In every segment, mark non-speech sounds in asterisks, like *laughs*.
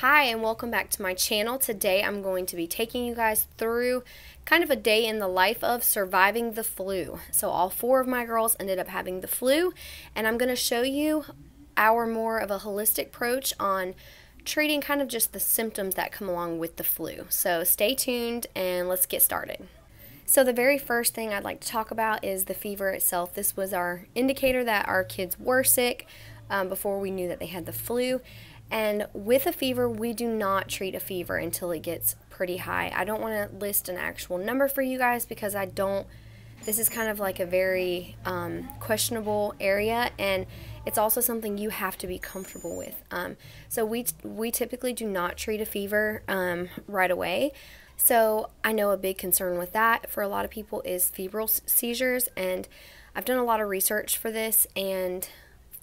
Hi and welcome back to my channel. Today I'm going to be taking you guys through kind of a day in the life of surviving the flu. So all four of my girls ended up having the flu and I'm going to show you our more of a holistic approach on treating kind of just the symptoms that come along with the flu. So stay tuned and let's get started. So the very first thing I'd like to talk about is the fever itself. This was our indicator that our kids were sick um, before we knew that they had the flu. And with a fever, we do not treat a fever until it gets pretty high. I don't want to list an actual number for you guys because I don't, this is kind of like a very um, questionable area and it's also something you have to be comfortable with. Um, so we, we typically do not treat a fever um, right away. So I know a big concern with that for a lot of people is febrile seizures and I've done a lot of research for this and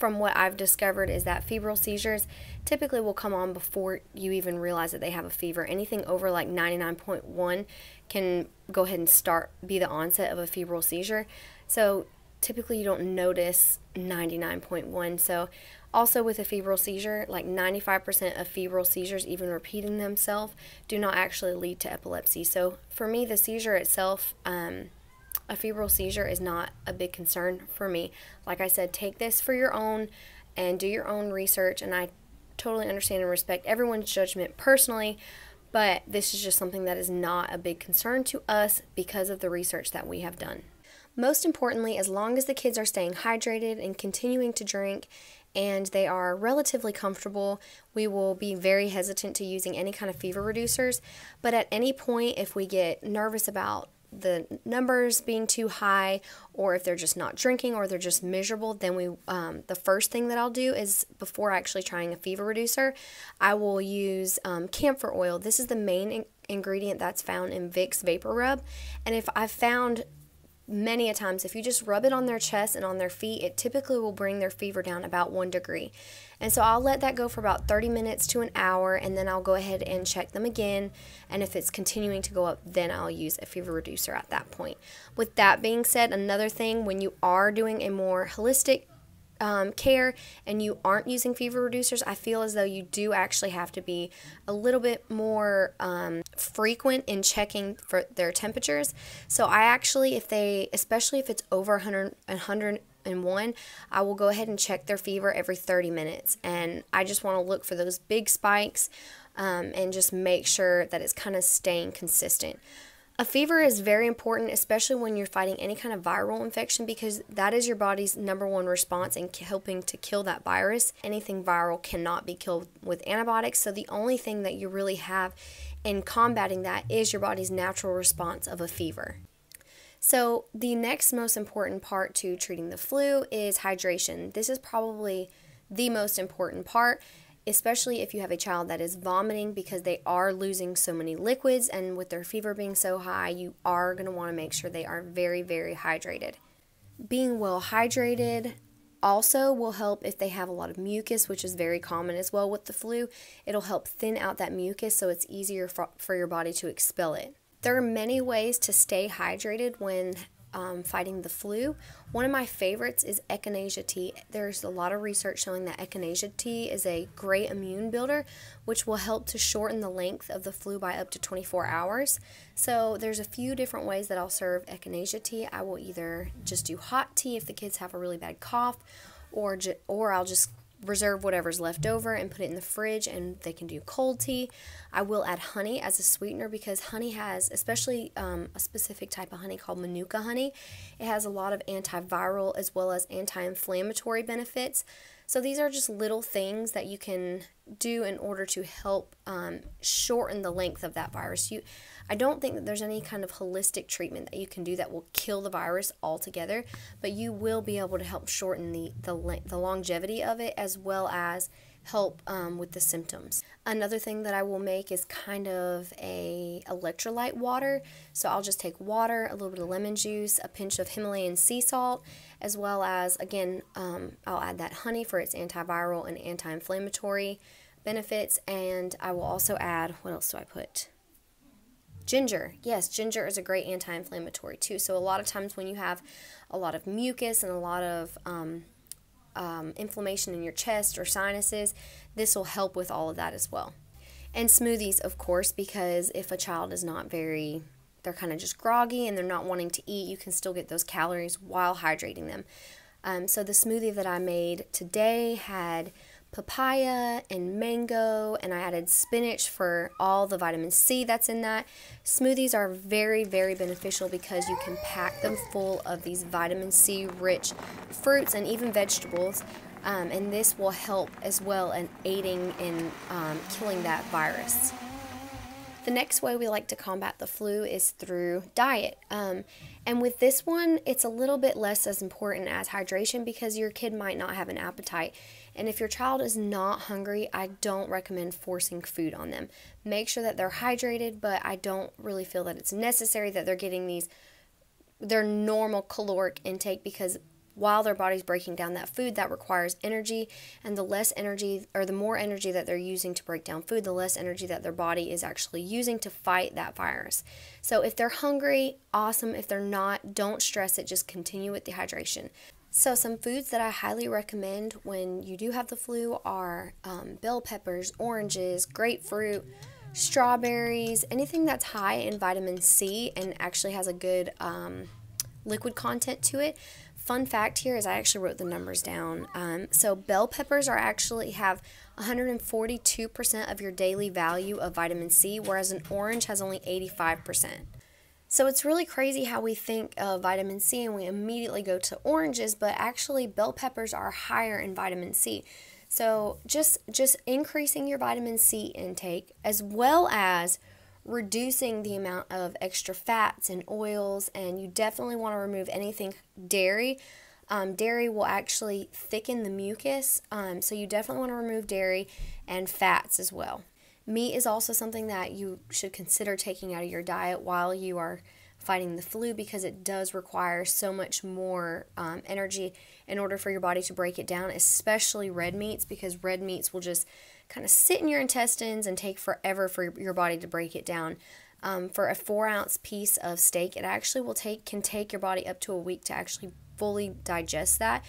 from what I've discovered is that febrile seizures typically will come on before you even realize that they have a fever. Anything over like 99.1 can go ahead and start be the onset of a febrile seizure. So typically you don't notice 99.1. So also with a febrile seizure, like 95% of febrile seizures, even repeating themselves, do not actually lead to epilepsy. So for me, the seizure itself, um, a febrile seizure is not a big concern for me. Like I said, take this for your own and do your own research. And I totally understand and respect everyone's judgment personally, but this is just something that is not a big concern to us because of the research that we have done. Most importantly, as long as the kids are staying hydrated and continuing to drink and they are relatively comfortable, we will be very hesitant to using any kind of fever reducers. But at any point, if we get nervous about the numbers being too high or if they're just not drinking or they're just miserable then we um, the first thing that i'll do is before actually trying a fever reducer i will use um, camphor oil. This is the main in- ingredient that's found in vicks vapor rub. And if i've found many a times if you just rub it on their chest and on their feet it typically will bring their fever down about one degree. And so i'll let that go for about 30 minutes to an hour and then i'll go ahead and check them again. And if it's continuing to go up then i'll use a fever reducer at that point. With that being said another thing when you are doing a more holistic um, care and you aren't using fever reducers, I feel as though you do actually have to be a little bit more um, frequent in checking for their temperatures. So I actually, if they, especially if it's over 100, 101, I will go ahead and check their fever every 30 minutes. And I just want to look for those big spikes um, and just make sure that it's kind of staying consistent. A fever is very important, especially when you're fighting any kind of viral infection, because that is your body's number one response in helping to kill that virus. Anything viral cannot be killed with antibiotics, so the only thing that you really have in combating that is your body's natural response of a fever. So, the next most important part to treating the flu is hydration. This is probably the most important part especially if you have a child that is vomiting because they are losing so many liquids and with their fever being so high, you are going to want to make sure they are very, very hydrated. Being well hydrated also will help if they have a lot of mucus, which is very common as well with the flu. It'll help thin out that mucus so it's easier for, for your body to expel it. There are many ways to stay hydrated when um, fighting the flu. One of my favorites is echinacea tea. There's a lot of research showing that echinacea tea is a great immune builder, which will help to shorten the length of the flu by up to 24 hours. So there's a few different ways that I'll serve echinacea tea. I will either just do hot tea if the kids have a really bad cough, or or I'll just reserve whatever's left over and put it in the fridge and they can do cold tea. I will add honey as a sweetener because honey has, especially um, a specific type of honey called Manuka honey, it has a lot of antiviral as well as anti inflammatory benefits. So these are just little things that you can do in order to help um, shorten the length of that virus. You, I don't think that there's any kind of holistic treatment that you can do that will kill the virus altogether, but you will be able to help shorten the the, the longevity of it as well as help um, with the symptoms. Another thing that I will make is kind of a electrolyte water. So I'll just take water, a little bit of lemon juice, a pinch of Himalayan sea salt, as well as, again, um, I'll add that honey for its antiviral and anti-inflammatory benefits. And I will also add, what else do I put? Ginger. Yes, ginger is a great anti-inflammatory too. So a lot of times when you have a lot of mucus and a lot of um, um, inflammation in your chest or sinuses, this will help with all of that as well. And smoothies, of course, because if a child is not very, they're kind of just groggy and they're not wanting to eat, you can still get those calories while hydrating them. Um, so the smoothie that I made today had papaya and mango, and I added spinach for all the vitamin C that's in that. Smoothies are very, very beneficial because you can pack them full of these vitamin C rich fruits and even vegetables. Um, and this will help as well in aiding in um, killing that virus. The next way we like to combat the flu is through diet. Um, and with this one, it's a little bit less as important as hydration because your kid might not have an appetite. And if your child is not hungry, I don't recommend forcing food on them. Make sure that they're hydrated, but I don't really feel that it's necessary that they're getting these their normal caloric intake because while their body's breaking down that food that requires energy and the less energy or the more energy that they're using to break down food the less energy that their body is actually using to fight that virus. So if they're hungry awesome. If they're not don't stress it. Just continue with dehydration so some foods that i highly recommend when you do have the flu are um, bell peppers oranges grapefruit strawberries anything that's high in vitamin c and actually has a good um, liquid content to it fun fact here is I actually wrote the numbers down. Um, so bell peppers are actually have 142% of your daily value of vitamin C, whereas an orange has only 85%. So it's really crazy how we think of vitamin C and we immediately go to oranges, but actually bell peppers are higher in vitamin C. So just just increasing your vitamin C intake as well as reducing the amount of extra fats and oils, and you definitely want to remove anything dairy. Um, dairy will actually thicken the mucus, um, so you definitely want to remove dairy and fats as well. Meat is also something that you should consider taking out of your diet while you are fighting the flu because it does require so much more um, energy in order for your body to break it down, especially red meats, because red meats will just kind of sit in your intestines and take forever for your body to break it down. Um, for a four ounce piece of steak, it actually will take can take your body up to a week to actually fully digest that.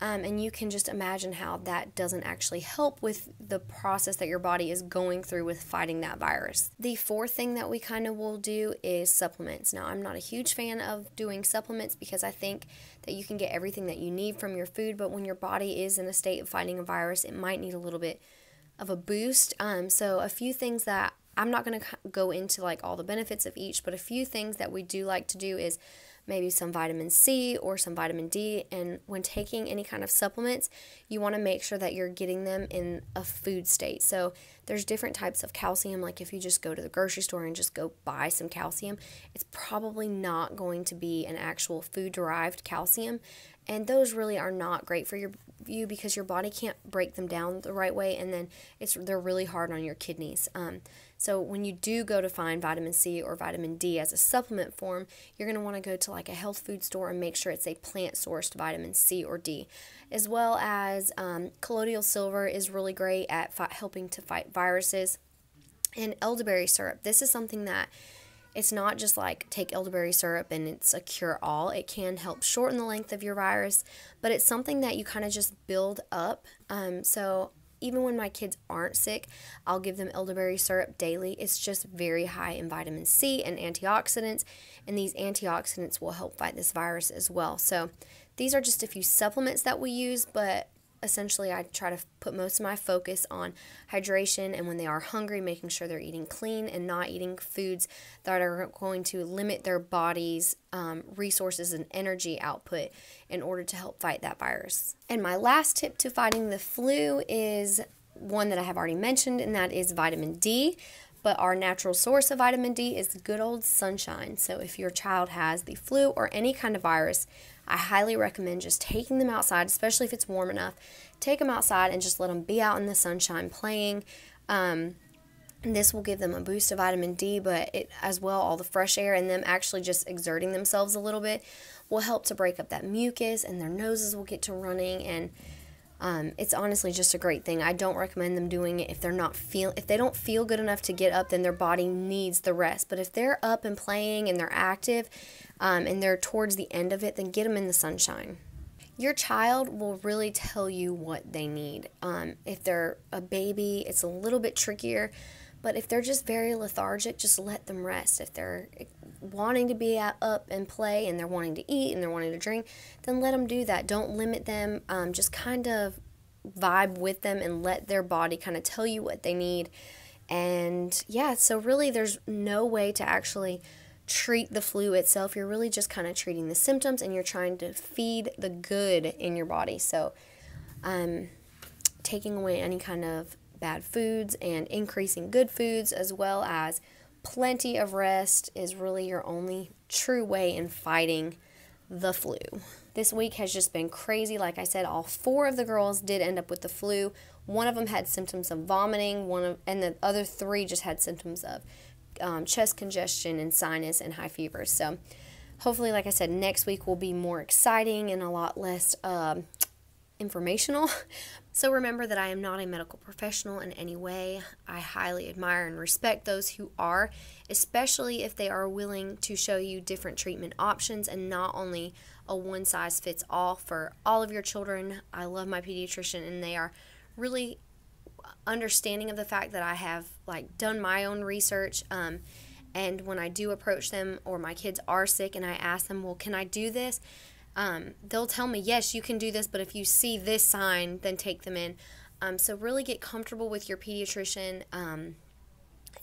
Um, and you can just imagine how that doesn't actually help with the process that your body is going through with fighting that virus. The fourth thing that we kind of will do is supplements. Now, I'm not a huge fan of doing supplements because I think that you can get everything that you need from your food, but when your body is in a state of fighting a virus, it might need a little bit of a boost. Um, so a few things that I'm not going to go into like all the benefits of each, but a few things that we do like to do is maybe some vitamin C or some vitamin D. And when taking any kind of supplements, you want to make sure that you're getting them in a food state. So there's different types of calcium. Like if you just go to the grocery store and just go buy some calcium, it's probably not going to be an actual food derived calcium. And those really are not great for your you because your body can't break them down the right way, and then it's they're really hard on your kidneys. Um, so when you do go to find vitamin C or vitamin D as a supplement form, you're going to want to go to like a health food store and make sure it's a plant sourced vitamin C or D, as well as um, colloidal silver is really great at fi- helping to fight viruses, and elderberry syrup. This is something that it's not just like take elderberry syrup and it's a cure all. It can help shorten the length of your virus, but it's something that you kind of just build up. Um, so even when my kids aren't sick, I'll give them elderberry syrup daily. It's just very high in vitamin C and antioxidants, and these antioxidants will help fight this virus as well. So, these are just a few supplements that we use, but essentially I try to put most of my focus on hydration and when they are hungry, making sure they're eating clean and not eating foods that are going to limit their body's um, resources and energy output in order to help fight that virus. And my last tip to fighting the flu is one that I have already mentioned, and that is vitamin D. But our natural source of vitamin D is good old sunshine. So if your child has the flu or any kind of virus, I highly recommend just taking them outside, especially if it's warm enough. Take them outside and just let them be out in the sunshine playing. Um, this will give them a boost of vitamin D, but it as well all the fresh air and them actually just exerting themselves a little bit will help to break up that mucus, and their noses will get to running and um, it's honestly just a great thing. I don't recommend them doing it if they're not feel if they don't feel good enough to get up, then their body needs the rest. But if they're up and playing and they're active, um, and they're towards the end of it, then get them in the sunshine. Your child will really tell you what they need. Um, if they're a baby, it's a little bit trickier But if they're just very lethargic, just let them rest. If they're wanting to be up and play and they're wanting to eat and they're wanting to drink, then let them do that. Don't limit them. Um, just kind of vibe with them and let their body kind of tell you what they need. And yeah, so really, there's no way to actually treat the flu itself. You're really just kind of treating the symptoms and you're trying to feed the good in your body. So, um, taking away any kind of bad foods and increasing good foods, as well as plenty of rest, is really your only true way in fighting the flu. This week has just been crazy. Like I said, all four of the girls did end up with the flu. One of them had symptoms of vomiting, one of, and the other three just had symptoms of um, chest congestion and sinus and high fever. So, hopefully, like I said, next week will be more exciting and a lot less um, informational. *laughs* So remember that I am not a medical professional in any way. I highly admire and respect those who are, especially if they are willing to show you different treatment options and not only a one size fits all for all of your children. I love my pediatrician and they are really understanding of the fact that I have like done my own research um, and when I do approach them or my kids are sick and I ask them, "Well, can I do this?" Um, they'll tell me, yes, you can do this, but if you see this sign, then take them in. Um, so really get comfortable with your pediatrician. Um,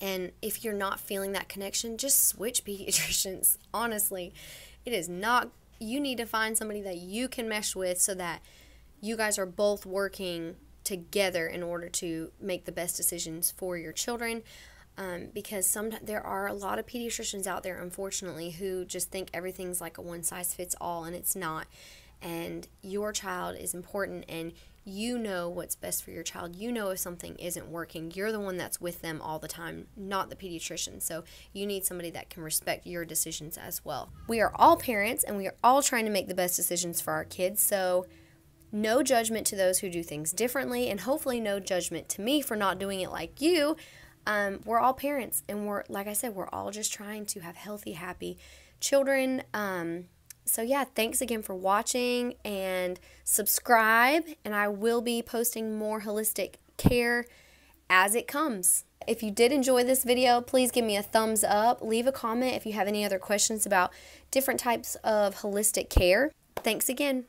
and if you're not feeling that connection, just switch *laughs* pediatricians. Honestly, it is not, you need to find somebody that you can mesh with so that you guys are both working together in order to make the best decisions for your children um, because some there are a lot of pediatricians out there, unfortunately, who just think everything's like a one size fits all, and it's not. And your child is important, and you know what's best for your child. You know if something isn't working. You're the one that's with them all the time, not the pediatrician. So you need somebody that can respect your decisions as well. We are all parents, and we are all trying to make the best decisions for our kids. So no judgment to those who do things differently, and hopefully no judgment to me for not doing it like you um, we're all parents, and we're like I said, we're all just trying to have healthy, happy children. Um, so yeah, thanks again for watching and subscribe. And I will be posting more holistic care as it comes. If you did enjoy this video, please give me a thumbs up. Leave a comment if you have any other questions about different types of holistic care. Thanks again.